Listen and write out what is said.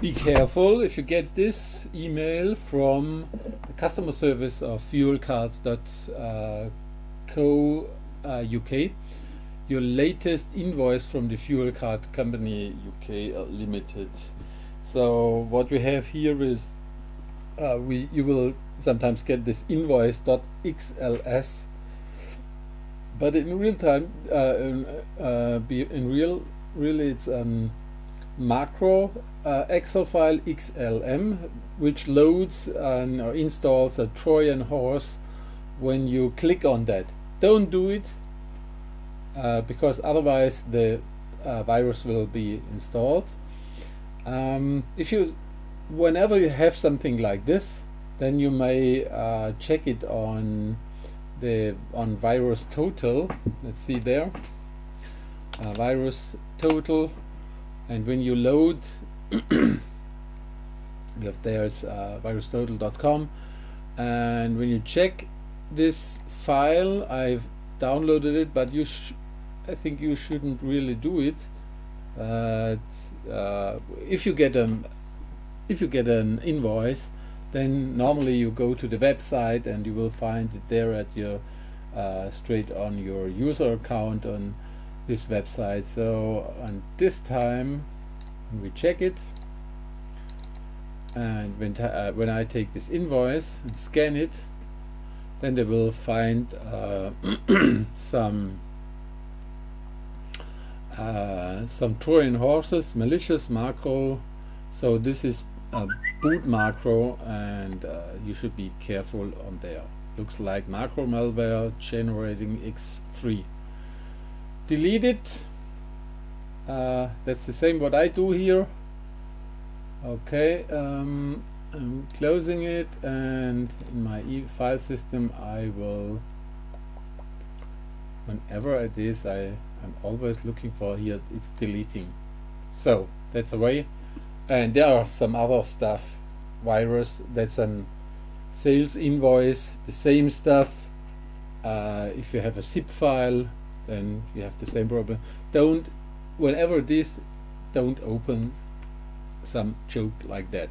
be careful if you get this email from the customer service of fuelcards.co.uk, uh, your latest invoice from the fuel card company UK Limited. So what we have here is uh, we you will sometimes get this invoice.xls but in real time uh, in, uh, be in real really it's um, macro uh, Excel file XLM which loads and or installs a Trojan horse when you click on that. Don't do it uh, because otherwise the uh, virus will be installed. Um, if you whenever you have something like this then you may uh, check it on the on virus total. Let's see there. Uh, virus total and when you load you have there's uh, virustotal.com and when you check this file I've downloaded it but you I think you shouldn't really do it. Uh, if you get a if you get an invoice then normally you go to the website and you will find it there at your uh, straight on your user account on this website so on this time we check it. And when, uh, when I take this invoice and scan it then they will find uh, some uh, some Trojan horses malicious macro. So this is a boot macro and uh, you should be careful on there. Looks like macro malware generating x3 delete it. Uh, that's the same what I do here. Okay um, I'm closing it and in my e file system I will whenever it is I I'm always looking for here it's deleting. So that's a way. And there are some other stuff. Virus that's an sales invoice the same stuff. Uh, if you have a zip file then you have the same problem. Don't whenever it is don't open some joke like that